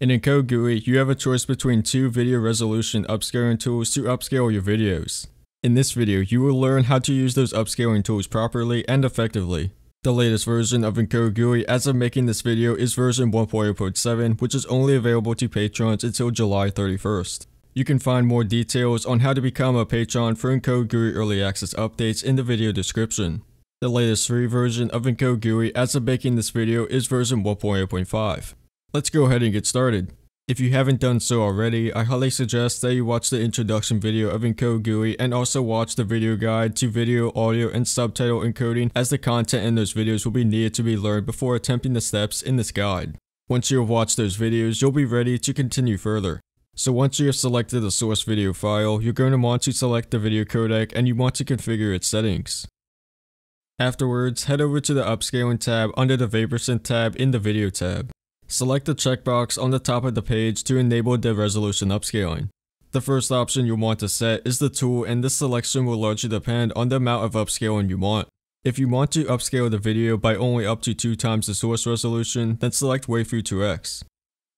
In Encode GUI, you have a choice between two video resolution upscaling tools to upscale your videos. In this video, you will learn how to use those upscaling tools properly and effectively. The latest version of Encode GUI as of making this video is version 1.0.7 which is only available to patrons until July 31st. You can find more details on how to become a patron for Encode GUI early access updates in the video description. The latest free version of Encode GUI as of making this video is version 1.0.5. Let's go ahead and get started. If you haven't done so already, I highly suggest that you watch the introduction video of Encode GUI and also watch the video guide to video, audio, and subtitle encoding as the content in those videos will be needed to be learned before attempting the steps in this guide. Once you have watched those videos, you'll be ready to continue further. So once you have selected the source video file, you're going to want to select the video codec and you want to configure its settings. Afterwards, head over to the Upscaling tab under the VapourSynth tab in the Video tab. Select the checkbox on the top of the page to enable the resolution upscaling. The first option you want to set is the tool and this selection will largely depend on the amount of upscaling you want. If you want to upscale the video by only up to 2 times the source resolution, then select Waifu 2x.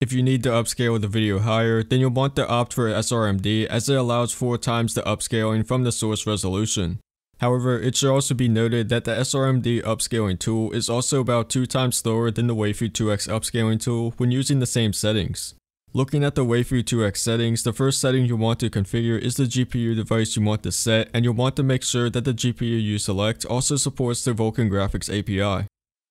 If you need to upscale the video higher, then you'll want to opt for SRMD as it allows 4 times the upscaling from the source resolution. However, it should also be noted that the SRMD upscaling tool is also about 2 times slower than the Waifu 2x upscaling tool when using the same settings. Looking at the Waifu 2x settings, the first setting you want to configure is the GPU device you want to set and you'll want to make sure that the GPU you select also supports the Vulkan Graphics API.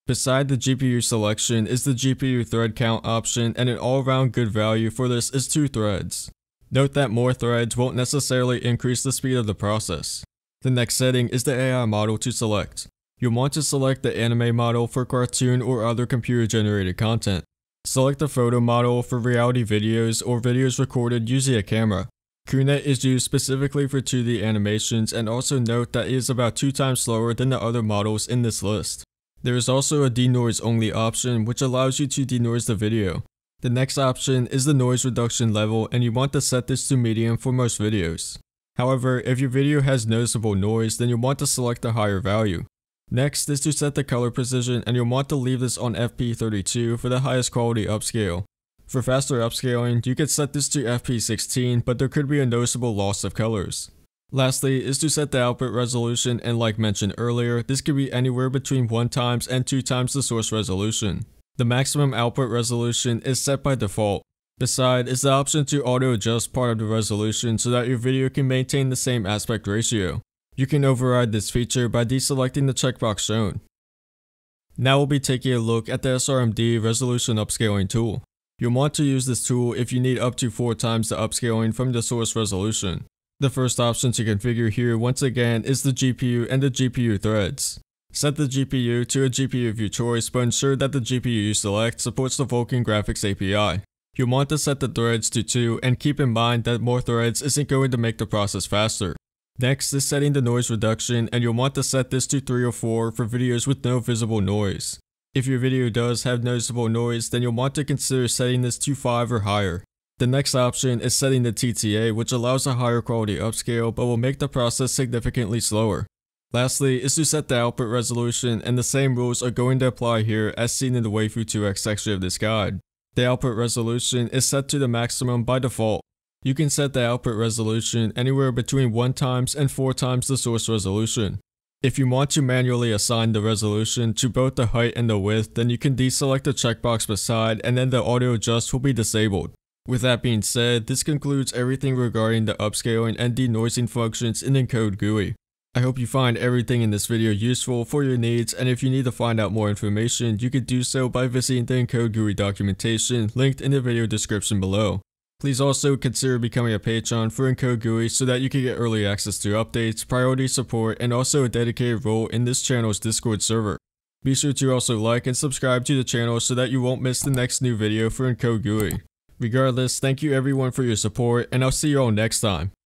Beside the GPU selection is the GPU thread count option and an all-around good value for this is 2 threads. Note that more threads won't necessarily increase the speed of the process. The next setting is the AI model to select. You'll want to select the anime model for cartoon or other computer generated content. Select the photo model for reality videos or videos recorded using a camera. CUNet is used specifically for 2D animations and also note that it is about 2 times slower than the other models in this list. There is also a denoise only option which allows you to denoise the video. The next option is the noise reduction level and you want to set this to medium for most videos. However, if your video has noticeable noise, then you'll want to select a higher value. Next is to set the color precision and you'll want to leave this on FP32 for the highest quality upscale. For faster upscaling, you could set this to FP16 but there could be a noticeable loss of colors. Lastly is to set the output resolution and like mentioned earlier, this could be anywhere between 1 times and 2 times the source resolution. The maximum output resolution is set by default, Beside is the option to auto adjust part of the resolution so that your video can maintain the same aspect ratio. You can override this feature by deselecting the checkbox shown. Now we'll be taking a look at the SRMD resolution upscaling tool. You'll want to use this tool if you need up to 4 times the upscaling from the source resolution. The first option to configure here once again is the GPU and the GPU threads. Set the GPU to a GPU of your choice but ensure that the GPU you select supports the Vulkan Graphics API. You want to set the threads to 2 and keep in mind that more threads isn't going to make the process faster. Next is setting the noise reduction and you'll want to set this to 3 or 4 for videos with no visible noise. If your video does have noticeable noise then you'll want to consider setting this to 5 or higher. The next option is setting the TTA which allows a higher quality upscale but will make the process significantly slower. Lastly is to set the output resolution and the same rules are going to apply here as seen in the Waifu 2x section of this guide. The output resolution is set to the maximum by default. You can set the output resolution anywhere between 1 times and 4 times the source resolution. If you want to manually assign the resolution to both the height and the width, then you can deselect the checkbox beside and then the auto adjust will be disabled. With that being said, this concludes everything regarding the upscaling and denoising functions in Encode GUI. I hope you find everything in this video useful for your needs and if you need to find out more information, you could do so by visiting the Encode GUI documentation linked in the video description below. Please also consider becoming a patron for Encode GUI so that you can get early access to updates, priority support, and also a dedicated role in this channel's Discord server. Be sure to also like and subscribe to the channel so that you won't miss the next new video for Encode GUI. Regardless, thank you everyone for your support and I'll see you all next time.